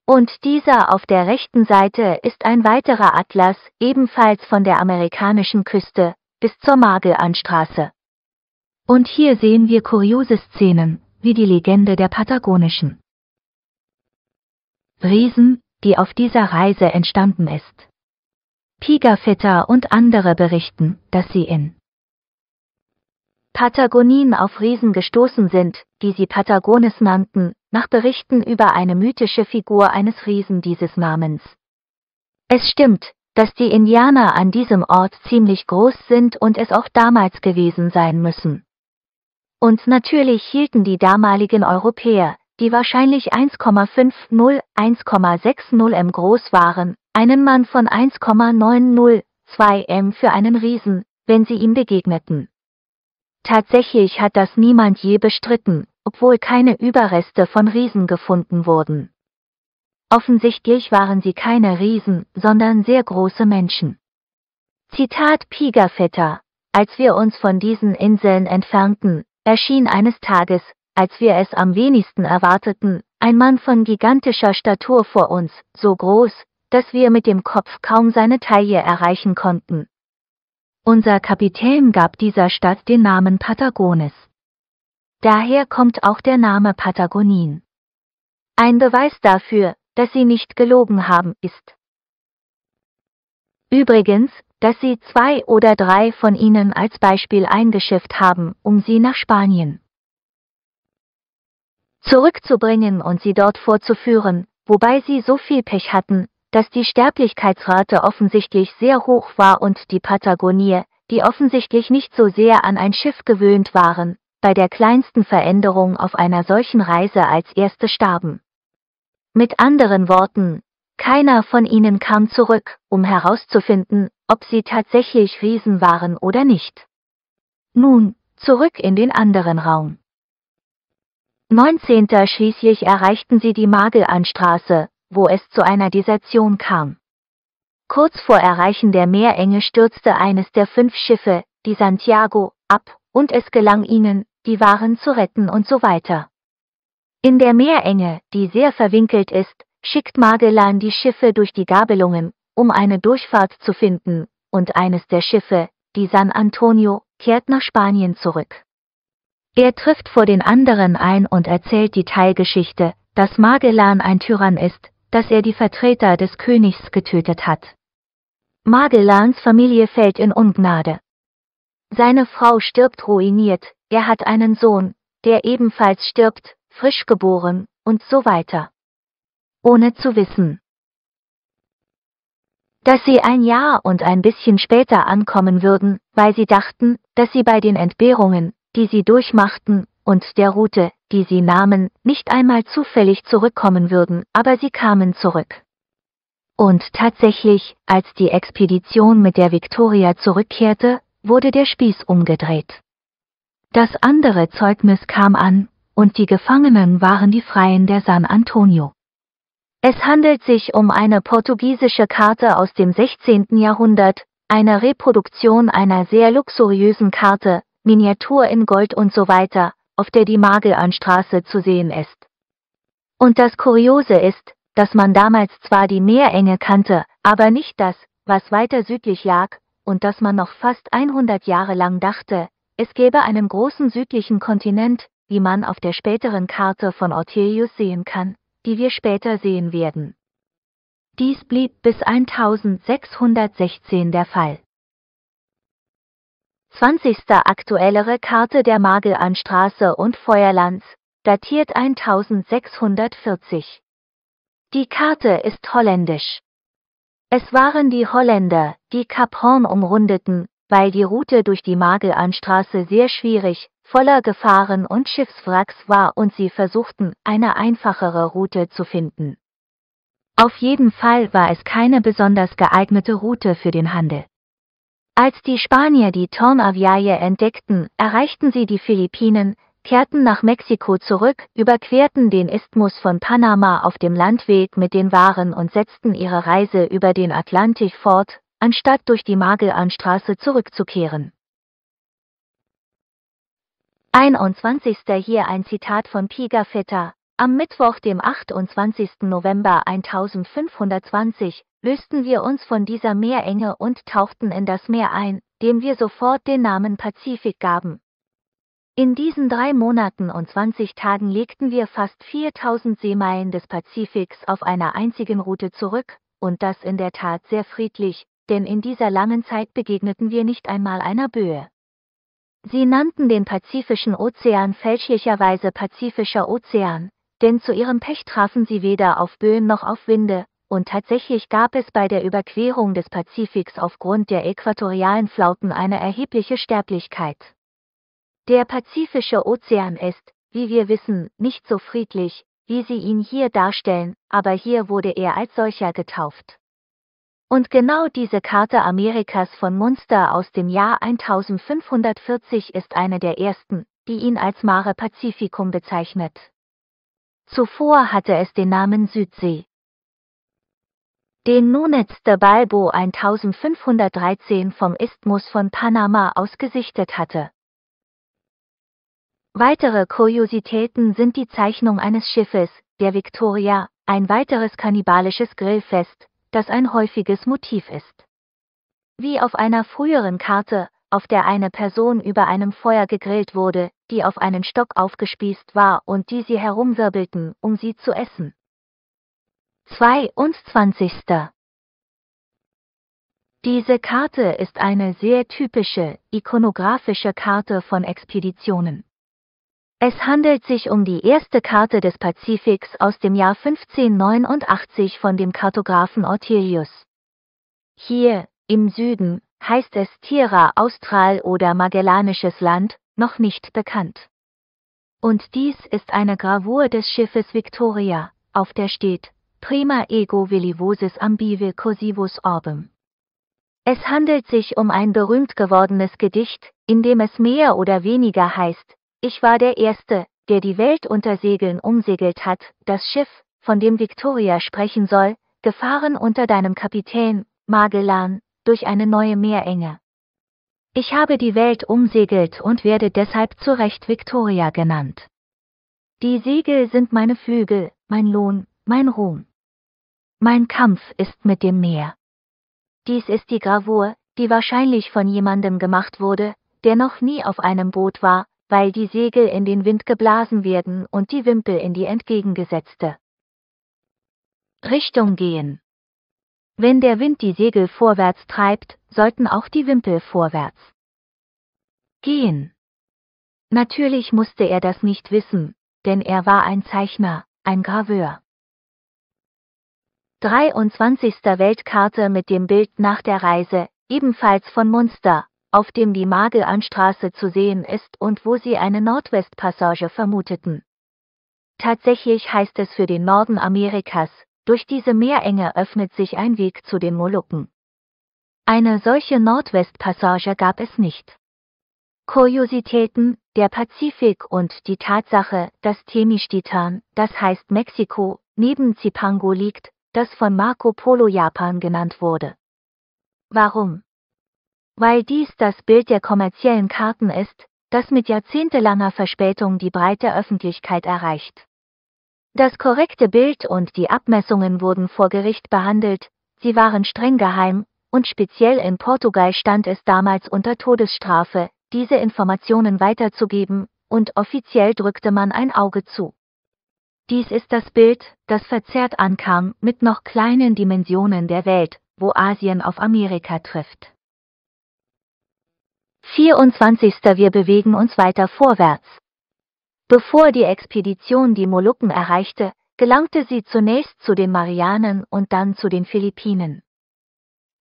Und dieser auf der rechten Seite ist ein weiterer Atlas, ebenfalls von der amerikanischen Küste, bis zur Magellanstraße. Und hier sehen wir kuriose Szenen, wie die Legende der patagonischen Riesen, die auf dieser Reise entstanden ist. Pigafetta und andere berichten, dass sie in Patagonien auf Riesen gestoßen sind, die sie Patagones nannten, nach Berichten über eine mythische Figur eines Riesen dieses Namens. Es stimmt, dass die Indianer an diesem Ort ziemlich groß sind und es auch damals gewesen sein müssen. Und natürlich hielten die damaligen Europäer, die wahrscheinlich 1,50, 1,60 m groß waren, einen Mann von 1,90, 2 m für einen Riesen, wenn sie ihm begegneten. Tatsächlich hat das niemand je bestritten, obwohl keine Überreste von Riesen gefunden wurden. Offensichtlich waren sie keine Riesen, sondern sehr große Menschen. Zitat Pigafetta Als wir uns von diesen Inseln entfernten, erschien eines Tages, als wir es am wenigsten erwarteten, ein Mann von gigantischer Statur vor uns, so groß, dass wir mit dem Kopf kaum seine Taille erreichen konnten. Unser Kapitän gab dieser Stadt den Namen Patagones. Daher kommt auch der Name Patagonien. Ein Beweis dafür, dass sie nicht gelogen haben, ist übrigens, dass sie zwei oder drei von ihnen als Beispiel eingeschifft haben, um sie nach Spanien zurückzubringen und sie dort vorzuführen, wobei sie so viel Pech hatten, dass die Sterblichkeitsrate offensichtlich sehr hoch war und die Patagonie, die offensichtlich nicht so sehr an ein Schiff gewöhnt waren, bei der kleinsten Veränderung auf einer solchen Reise als erste starben. Mit anderen Worten, Keiner von ihnen kam zurück, um herauszufinden, ob sie tatsächlich Riesen waren oder nicht. Nun, zurück in den anderen Raum. 19. Schließlich erreichten sie die Magellanstraße, wo es zu einer Desertion kam. Kurz vor Erreichen der Meerenge stürzte eines der fünf Schiffe, die Santiago, ab, und es gelang ihnen, die Waren zu retten und so weiter. In der Meerenge, die sehr verwinkelt ist, schickt Magellan die Schiffe durch die Gabelungen, um eine Durchfahrt zu finden, und eines der Schiffe, die San Antonio, kehrt nach Spanien zurück. Er trifft vor den anderen ein und erzählt die Teilgeschichte, dass Magellan ein Tyrann ist, dass er die Vertreter des Königs getötet hat. Magellans Familie fällt in Ungnade. Seine Frau stirbt ruiniert, er hat einen Sohn, der ebenfalls stirbt, frisch geboren, und so weiter. Ohne zu wissen, dass sie ein Jahr und ein bisschen später ankommen würden, weil sie dachten, dass sie bei den Entbehrungen, die sie durchmachten, und der Route, die sie nahmen, nicht einmal zufällig zurückkommen würden, aber sie kamen zurück. Und tatsächlich, als die Expedition mit der Victoria zurückkehrte, wurde der Spieß umgedreht. Das andere Zeugnis kam an, und die Gefangenen waren die Freien der San Antonio. Es handelt sich um eine portugiesische Karte aus dem 16. Jahrhundert, eine Reproduktion einer sehr luxuriösen Karte, Miniatur in Gold und so weiter, auf der die Magellanstraße zu sehen ist. Und das Kuriose ist, dass man damals zwar die Meerenge kannte, aber nicht das, was weiter südlich lag, und dass man noch fast 100 Jahre lang dachte, es gäbe einen großen südlichen Kontinent, wie man auf der späteren Karte von Ortelius sehen kann die wir später sehen werden. Dies blieb bis 1616 der Fall. 20. aktuellere Karte der Magellanstraße und Feuerlands, datiert 1640. Die Karte ist holländisch. Es waren die Holländer, die Kap Horn umrundeten, weil die Route durch die Magellanstraße sehr schwierig, voller Gefahren und Schiffswracks war und sie versuchten, eine einfachere Route zu finden. Auf jeden Fall war es keine besonders geeignete Route für den Handel. Als die Spanier die Tornaviae entdeckten, erreichten sie die Philippinen, kehrten nach Mexiko zurück, überquerten den Isthmus von Panama auf dem Landweg mit den Waren und setzten ihre Reise über den Atlantik fort, anstatt durch die Magellanstraße zurückzukehren. 21. Hier ein Zitat von Pigafetta. Am Mittwoch, dem 28. November 1520, lösten wir uns von dieser Meerenge und tauchten in das Meer ein, dem wir sofort den Namen Pazifik gaben. In diesen drei Monaten und 20 Tagen legten wir fast 4000 Seemeilen des Pazifiks auf einer einzigen Route zurück, und das in der Tat sehr friedlich, denn in dieser langen Zeit begegneten wir nicht einmal einer Böe. Sie nannten den Pazifischen Ozean fälschlicherweise Pazifischer Ozean, denn zu ihrem Pech trafen sie weder auf Böen noch auf Winde, und tatsächlich gab es bei der Überquerung des Pazifiks aufgrund der äquatorialen Flauten eine erhebliche Sterblichkeit. Der Pazifische Ozean ist, wie wir wissen, nicht so friedlich, wie sie ihn hier darstellen, aber hier wurde er als solcher getauft. Und genau diese Karte Amerikas von Munster aus dem Jahr 1540 ist eine der ersten, die ihn als Mare Pacificum bezeichnet. Zuvor hatte es den Namen Südsee. Den Nunes de Balbo 1513 vom Isthmus von Panama aus gesichtet hatte. Weitere Kuriositäten sind die Zeichnung eines Schiffes, der Victoria, ein weiteres kannibalisches Grillfest, das ein häufiges Motiv ist. Wie auf einer früheren Karte, auf der eine Person über einem Feuer gegrillt wurde, die auf einen Stock aufgespießt war und die sie herumwirbelten, um sie zu essen. 22. Diese Karte ist eine sehr typische, ikonografische Karte von Expeditionen. Es handelt sich um die erste Karte des Pazifiks aus dem Jahr 1589 von dem Kartografen Ortelius. Hier, im Süden, heißt es Tierra Austral oder Magellanisches Land, noch nicht bekannt. Und dies ist eine Gravur des Schiffes Victoria, auf der steht prima ego villivosis ambive cursivus orbem. Es handelt sich um ein berühmt gewordenes Gedicht, in dem es mehr oder weniger heißt, ich war der Erste, der die Welt unter Segeln umsegelt hat, das Schiff, von dem Victoria sprechen soll, gefahren unter deinem Kapitän, Magellan, durch eine neue Meerenge. Ich habe die Welt umsegelt und werde deshalb zu Recht Victoria genannt. Die Segel sind meine Flügel, mein Lohn, mein Ruhm. Mein Kampf ist mit dem Meer. Dies ist die Gravur, die wahrscheinlich von jemandem gemacht wurde, der noch nie auf einem Boot war, weil die Segel in den Wind geblasen werden und die Wimpel in die entgegengesetzte Richtung gehen. Wenn der Wind die Segel vorwärts treibt, sollten auch die Wimpel vorwärts gehen. Natürlich musste er das nicht wissen, denn er war ein Zeichner, ein Graveur. 23. Weltkarte mit dem Bild nach der Reise, ebenfalls von Munster, auf dem die Magellanstraße zu sehen ist und wo sie eine Nordwestpassage vermuteten. Tatsächlich heißt es für den Norden Amerikas, durch diese Meerenge öffnet sich ein Weg zu den Molukken. Eine solche Nordwestpassage gab es nicht. Kuriositäten, der Pazifik und die Tatsache, dass Temistitan, das heißt Mexiko, neben Zipango liegt, das von Marco Polo Japan genannt wurde. Warum? Weil dies das Bild der kommerziellen Karten ist, das mit jahrzehntelanger Verspätung die breite Öffentlichkeit erreicht. Das korrekte Bild und die Abmessungen wurden vor Gericht behandelt, sie waren streng geheim, und speziell in Portugal stand es damals unter Todesstrafe, diese Informationen weiterzugeben, und offiziell drückte man ein Auge zu. Dies ist das Bild, das verzerrt ankam, mit noch kleinen Dimensionen der Welt, wo Asien auf Amerika trifft. 24. Wir bewegen uns weiter vorwärts. Bevor die Expedition die Molukken erreichte, gelangte sie zunächst zu den Marianen und dann zu den Philippinen.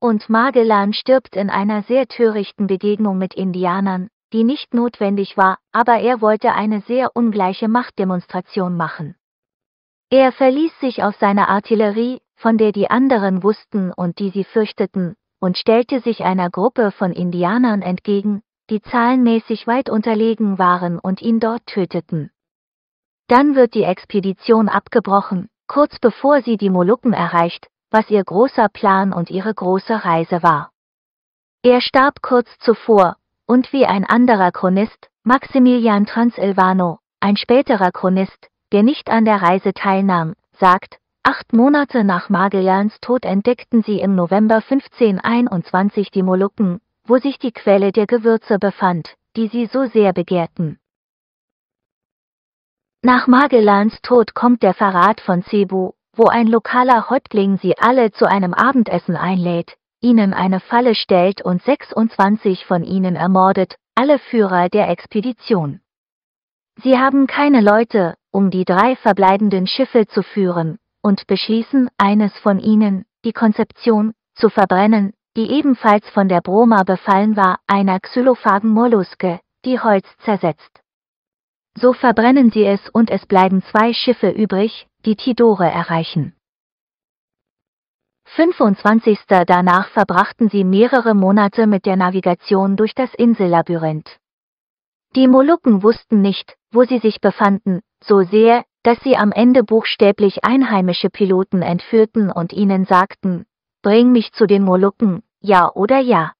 Und Magellan stirbt in einer sehr törichten Begegnung mit Indianern, die nicht notwendig war, aber er wollte eine sehr ungleiche Machtdemonstration machen. Er verließ sich auf seine Artillerie, von der die anderen wussten und die sie fürchteten, und stellte sich einer Gruppe von Indianern entgegen, die zahlenmäßig weit unterlegen waren und ihn dort töteten. Dann wird die Expedition abgebrochen, kurz bevor sie die Molukken erreicht, was ihr großer Plan und ihre große Reise war. Er starb kurz zuvor, und wie ein anderer Chronist, Maximilian Transilvano, ein späterer Chronist, der nicht an der Reise teilnahm, sagt, Acht Monate nach Magellans Tod entdeckten sie im November 1521 die Molukken, wo sich die Quelle der Gewürze befand, die sie so sehr begehrten. Nach Magellans Tod kommt der Verrat von Cebu, wo ein lokaler Häuptling sie alle zu einem Abendessen einlädt, ihnen eine Falle stellt und 26 von ihnen ermordet, alle Führer der Expedition. Sie haben keine Leute, um die drei verbleibenden Schiffe zu führen, und beschließen, eines von ihnen, die Konzeption, zu verbrennen, die ebenfalls von der Broma befallen war, einer xylophagen Molluske, die Holz zersetzt. So verbrennen sie es und es bleiben zwei Schiffe übrig, die Tidore erreichen. 25. Danach verbrachten sie mehrere Monate mit der Navigation durch das Insellabyrinth. Die Molukken wussten nicht, wo sie sich befanden, so sehr, dass sie am Ende buchstäblich einheimische Piloten entführten und ihnen sagten, bring mich zu den Molukken, ja oder ja.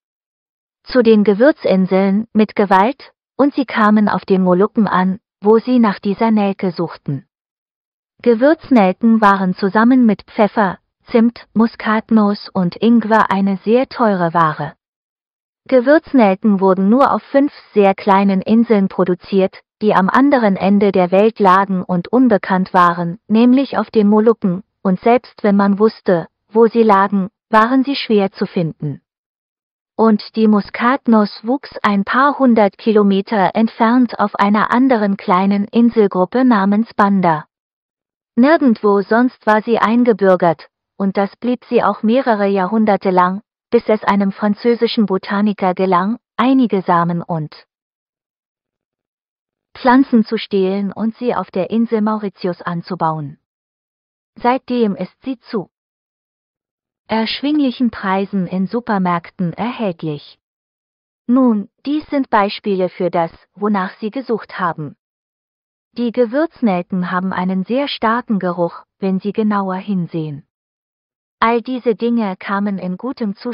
Zu den Gewürzinseln mit Gewalt, und sie kamen auf den Molukken an, wo sie nach dieser Nelke suchten. Gewürznelken waren zusammen mit Pfeffer, Zimt, Muskatnuss und Ingwer eine sehr teure Ware. Gewürznelken wurden nur auf fünf sehr kleinen Inseln produziert, die am anderen Ende der Welt lagen und unbekannt waren, nämlich auf den Molukken, und selbst wenn man wusste, wo sie lagen, waren sie schwer zu finden. Und die Muskatnuss wuchs ein paar hundert Kilometer entfernt auf einer anderen kleinen Inselgruppe namens Banda. Nirgendwo sonst war sie eingebürgert, und das blieb sie auch mehrere Jahrhunderte lang, bis es einem französischen Botaniker gelang, einige Samen und Pflanzen zu stehlen und sie auf der Insel Mauritius anzubauen. seitdem ist sie zu erschwinglichen Preisen in Supermärkten erhältlich. Nun, dies sind Beispiele für das, wonach Sie gesucht haben. Die Gewürznelken haben einen sehr starken Geruch, wenn Sie genauer hinsehen. All diese Dinge kamen in gutem Zustand